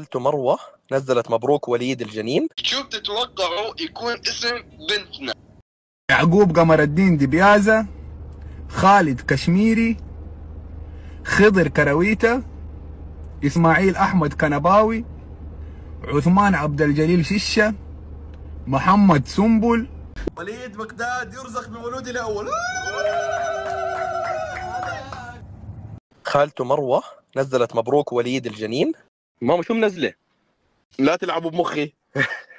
خالته مروة نزلت مبروك وليد الجنين. شو بتتوقعوا يكون اسم بنتنا؟ يعقوب قمر الدين دبيازة خالد كشميري خضر كرويته إسماعيل أحمد كنباوي عثمان عبد الجليل ششة محمد سنبل. وليد بغداد يرزق بمولود الأول. خالته مروة نزلت مبروك وليد الجنين. ماما شو منزله؟ لا تلعبوا بمخي